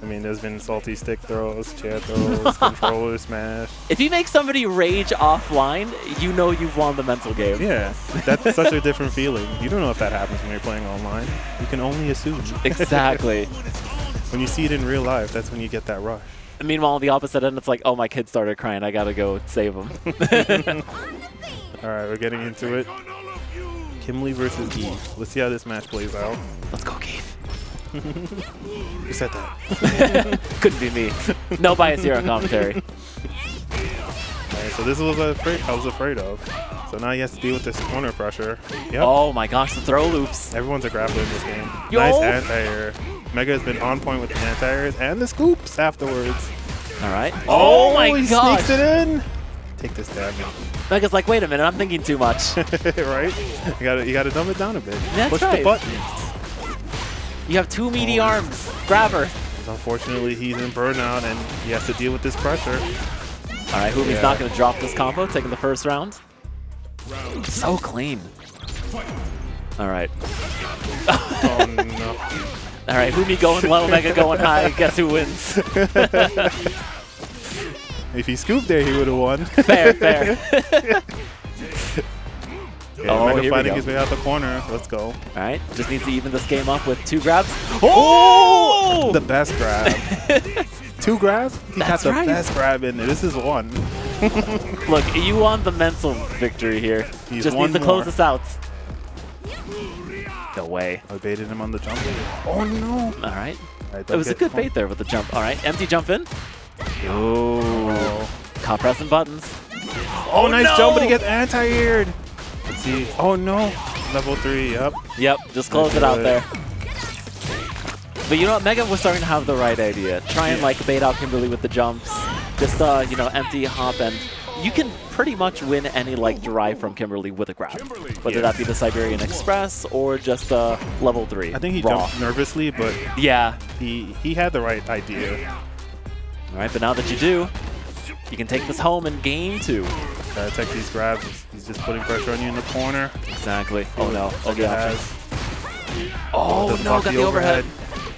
I mean, there's been salty stick throws, chair throws, controller smash. If you make somebody rage offline, you know you've won the mental game. Yeah, that's such a different feeling. You don't know if that happens when you're playing online. You can only assume. Exactly. when you see it in real life, that's when you get that rush. Meanwhile, on the opposite end, it's like, oh, my kid started crying. I gotta go save him. All right, we're getting into it. Kimberly versus Gief. Let's see how this match plays out. Let's go, Gief. Who said that? Couldn't be me. No bias here on commentary. Alright, so this was afraid I was afraid of. So now he has to deal with this corner pressure. Yep. Oh my gosh, the throw loops. Everyone's a grappler in this game. Yo. Nice anti-air. Mega has been on point with the anti-airs and the scoops afterwards. All right. Oh, oh my he gosh. sneaks it in. Take this damage. Mega's like, wait a minute, I'm thinking too much. right? You gotta you gotta dumb it down a bit. That's Push right. the button. You have two meaty Oh. arms. Grab her. Unfortunately, he's in burnout and he has to deal with this pressure. All right, Humi's Yeah. not going to drop this combo, taking the first round. So clean. All right. Oh no. All right, Humi going low, Mega going high. Guess who wins? If he scooped there, he would have won. Fair, fair. Yeah, Oh, Mega here we fighting go. his way out the corner. Let's go. All right, just needs to even this game up with two grabs. Oh! The best grab. Two grabs? He got That's the right. best grab in there. This is one. Look, you won the mental victory here. He's just one needs to close more. this out. No way. I baited him on the jump. Oh no. All right. All right, It was a good bait there with the jump. All right, empty jump in. Yo. Oh, Caught pressing buttons. Oh, oh nice no! jump, but he gets anti-aired. Let's see. Oh no. Level three. Yep. Yep, just close it out there. But you know what? Mega was starting to have the right idea. Try and Yeah. like bait out Kimberly with the jumps. Just uh, you know, empty hop and you can pretty much win any like drive from Kimberly with a grab. Whether Yeah. that be the Siberian Express or just uh, level three. I think he raw. jumped nervously, but Yeah. he he had the right idea. All right, but now that you do, you can take this home in game two. Gotta take these grabs. He's- just putting pressure on you in the corner. Exactly. Oh no. Oh, the has. Oh Doesn't no, got the overhead.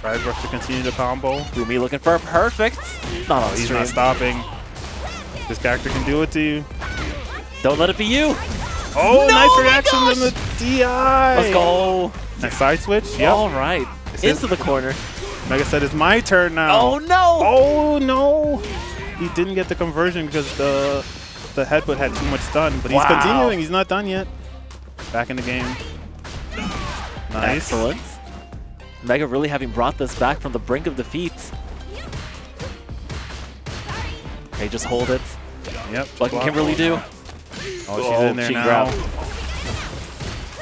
Drive rush to continue the combo. Umi looking for a perfect. Not on he's stream. not stopping. This character can do it to you. Don't let it be you. Oh, No, nice reaction on the DI. Let's go. Nice side switch. Yep. All right. This Into the corner. Like I said, it's my turn now. Oh no! Oh no! He didn't get the conversion because the the headbutt had too much stun. But he's Wow. continuing. He's not done yet. Back in the game. Nice. Excellent. Mega really having brought this back from the brink of defeat. Okay, just hold it. Yep. What can. Kimberly do? Oh, she's Oh, in there now. grabbed.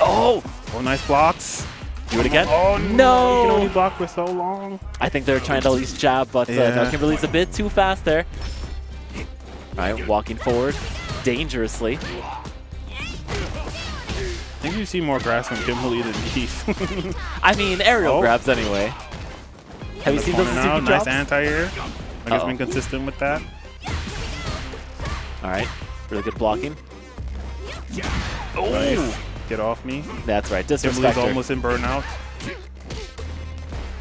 Oh! Oh, nice blocks. Do it again? Oh no! You can only block for so long. I think they're trying to at least jab, but uh, no. Kimberly's a bit too fast there. All right, walking forward dangerously. I think you see more grass from Kimberly than Gief. I mean, aerial Oh. grabs anyway. Have you seen those Suzuki now. drops? Nice anti-air. I guess Uh-oh. been consistent with that. All right, really good blocking. Oh, Nice. Get off me. that's right. Kimberly's almost in burnout.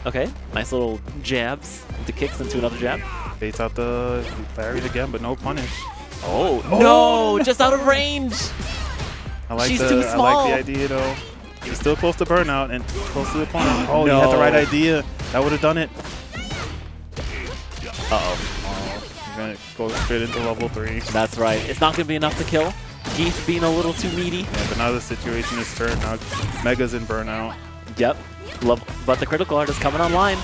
Okay, nice little jabs into kicks into another jab. Baits out the parries again, but no punish. Oh, Oh! no, just out of range. I like She's the too I small. like the idea though. He's still close to burnout and close to the point. Oh, he had the right idea. That would have done it. Uh-oh. Uh, oh, he's gonna go straight into level three. That's right. It's not going to be enough to kill. Gief's being a little too meaty. Yeah, but now the situation is turned. Now Mega's in burnout. Yep. Lev- but the critical art is coming online.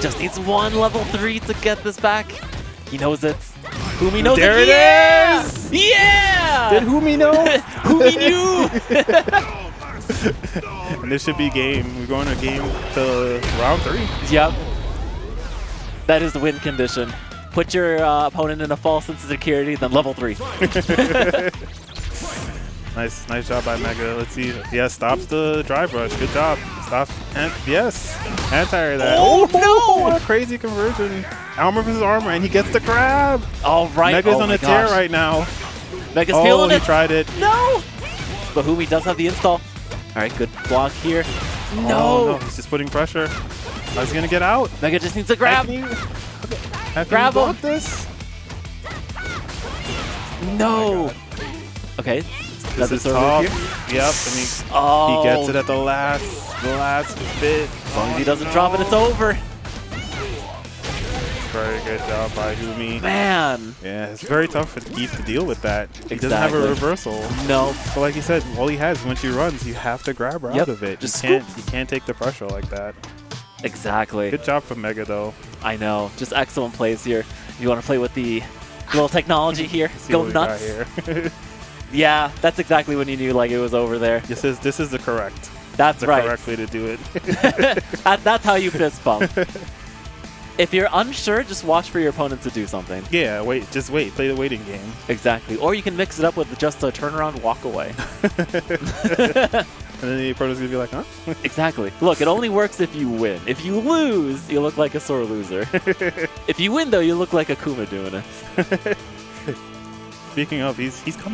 Just needs one level three to get this back. He knows it. Humi knows There it. it yeah! is! Yeah! Did Humi know? Humi knew! and this should be game. We're going to game to round three. yep. That is the win condition. Put your uh, opponent in a false sense of security, then level three. Nice, nice job by Mega. Let's see. Yeah, stops the drive rush. Good job. Stop. And yes, anti that. Oh, oh, no! What a crazy conversion. Armor versus armor, and he gets the grab. All right. Mega's oh on a tear gosh. right now. Mega's oh, feeling he it. tried it. No! But Humi does have the install. All right, good block here. Oh, No! no, he's just putting pressure. I was gonna get out. Mega just needs to grab. Can you, can Grab you him. this? No. Oh okay. This is tough. here. Yep, and he, Oh. he gets it oh. at the last, the last bit. As long as he oh, doesn't drop it, it's over. Very good job by Humi. Man. Yeah, it's very tough for Gief to deal with that. He doesn't have a reversal. No. But like you said, all he has when she runs, you have to grab her Yep, out of it. just you can't you can't take the pressure like that. Exactly. Good job from Mega though. I know. Just excellent plays here. You want to play with the little technology here? Go what we got nuts. Yeah, that's exactly when you knew like it was over there. this is this is the correct That's the right. correct way to do it. That- that's how you fist bump. if you're unsure, just watch for your opponent to do something. yeah, wait, just wait, play the waiting game. Exactly. Or you can mix it up with just a turnaround walk away. And then the opponent's gonna be like, huh? exactly. Look, it only works if you win. If you lose, you look like a sore loser. if you win, though, you look like a Kuma doing it. Speaking of, he's he's coming.